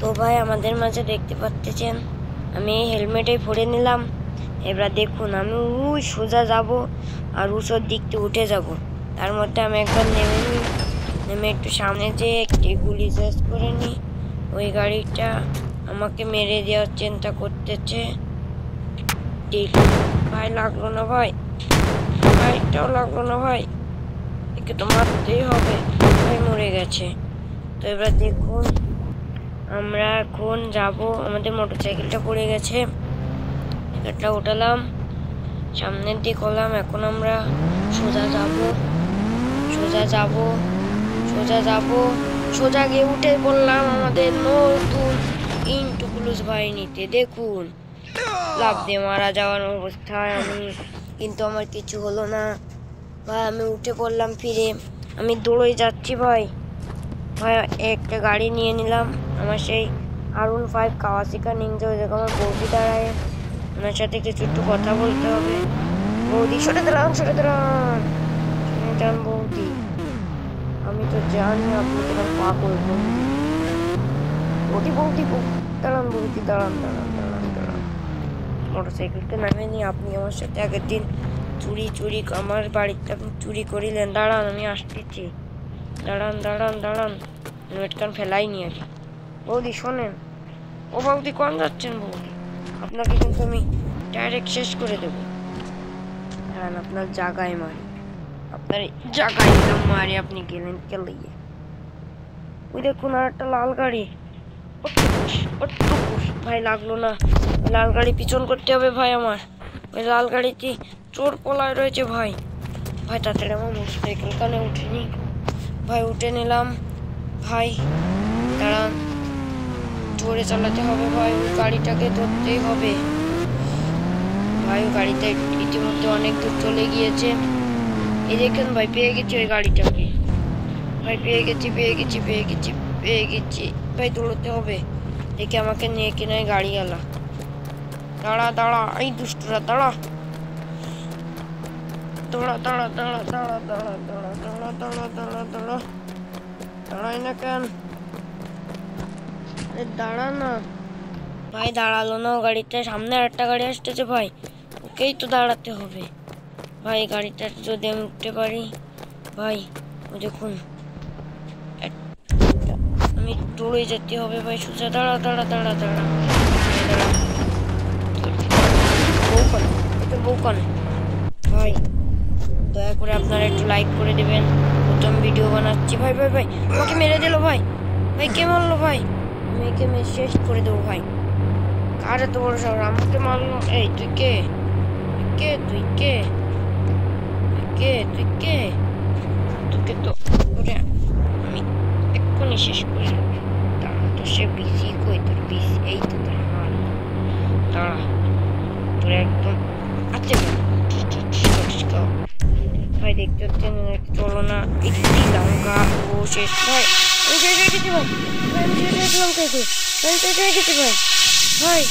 তো ভাই, আমাদের মাঝে দেখতে পাচ্ছেন, আমি হেলমেটে পরে নিলাম। এবার দেখুন, আমি ওই সোজা যাব আর উঁচুর দিক থেকে উঠে যাব। তার মধ্যে আমি একবার নেমে নিই। নেমে একটু সামনে যেয়ে একটি গুলি শেষ করে নিই। ওই গাড়িটা আমাকে মেরে দেওয়ার চিন্তা করতেছে। ঠিক ভাই, লাগল না ভাই? ভাইটাও লাগল না ভাই? একে তো মারতেই হবে। ভাই, মরে গেছে। তো এবার দেখুন আমরা এখন যাব, আমাদের মোটর সাইকেলটা পড়ে গেছে। এটা উঠালাম, সামনের দিক হলাম, এখন আমরা সোজা যাব সোজা যাব সোজা যাব। সোজা গিয়ে উঠে পড়লাম আমাদের নতুন ইন্টুকুলুস বাহিনীতে, দেখুন। লাভ দিয়ে মারা যাওয়ার অবস্থায় আমি কিন্তু আমার কিছু হলো না। ভাই, আমি উঠে পড়লাম ফিরে। আমি দৌড়ে যাচ্ছি, ভাই। ভাই, একটা গাড়ি নিয়ে নিলাম। আমার সেই আরুন ফাইভ কাওয়াসিকা নিনজা ওই জায়গায় আমার বৌদি দাঁড়ায়। ওনার সাথে কিছু একটু কথা বলতে হবে। বৌদি, সরে দাঁড়ান সরে দাঁড়ান। বৌদি। আমি তো জানি আপনি তোমার পাগল বৌদি। বৌদি বৌদি দাঁড়ান বৌদি, দাঁড়ান দাঁড়ান দাঁড়ান দাঁড়ান। মোটর সাইকেলটা নামিয়ে নিয়ে আপনি আমার সাথে আগের দিন চুরি চুরি, আমার বাড়িতে আপনি চুরি করিলেন। দাঁড়ান, আমি আসতেছি। দাঁড়ান দাঁড়ান দাঁড়ান। হেলমেটখান ফেলাইনি আগে। বৌদি, শোনেন। ও বৌদি কোন যাচ্ছেন বৌদি। আপনাকে কিন্তু আমি ডাইরেক্ট শেষ করে দেবো। দাঁড়ান আপনার জায়গায় মারি। আপনার জায়গায় মারি, আপনি গেলেন কেলিয়ে ওই দেখুন আর একটা লাল গাড়ি। ভাই, লাগল না। লাল গাড়ি পিছন করতে হবে ভাই আমার। ওই লাল গাড়িতে চোর পলায় রয়েছে ভাই। ভাই, তাড়াতাড়ি আমার মোটর সাইকেল কানে উঠিনি ভাই, উঠে নিলাম। ভাই, দাঁড়ান। জোরে চালাতে হবে, ভাই। ওই গাড়িটাকে ধরতেই হবে। ভাই ওই গাড়িটা ইতিমধ্যে অনেক দূর চলে গিয়েছে। এই দেখেন ভাই, পেয়ে গেছি ওই গাড়িটাকে। ভাই, পেয়ে গেছি পেয়ে গেছি পেয়ে গেছি পেয়ে গেছি। ভাই, দৌড়তে হবে। দেখে আমাকে নিয়ে কিনে গাড়ি গেলা দাঁড়া দাঁড়া, এই দুষ্টরা দাঁড়া দাঁড়া দাঁড়া। দাঁড়া দাঁড়া দাঁড়া দাঁড়া দাঁড়া দাঁড়া দাঁড়া দাঁড়া, দাঁড়াই না কেন? দাঁড়া না। ভাই, দাঁড়াল না ও গাড়িতে। সামনে একটা গাড়ি আসতেছে, ভাই। ওকেই তো দাঁড়াতে হবে। ভাই, গাড়িটা যদি আমি উঠতে পারি, ভাই দেখুন। আমি দৌড়ে যেতে হবে, ভাই, সোজা। দাঁড়া দাঁড়া দাঁড়া দাঁড়া। এই দাঁড়া বউ কানে। এটা বউ ভাই, দয়া করে আপনারা একটু লাইক করে দেবেন। প্রথম ভিডিও বানাচ্ছি। ভাই ভাই ভাই, আমাকে মেরে দিল, ভাই। ভাই, কে মারলো, ভাই? আমি একে মেরে শেষ করে দেবো ভাই কার এত বড় শহর আমাকে মারলো এই তুই কে কে তুই কে কে তুই কে তোকে তো ওরে আমি এক্ষুনি শেষ করে দাঁড়া তো সে বিসি কই তোর বিসি এই তো তোর মাল দাঁড়া তোর একদম আচ্ছা ভাই দেখতে হচ্ছেন চলো না একটি লঙ্কা ও শেষ めちゃめちゃいけてます。めちゃめちゃいけてます。めちゃめちゃいけてます。はい。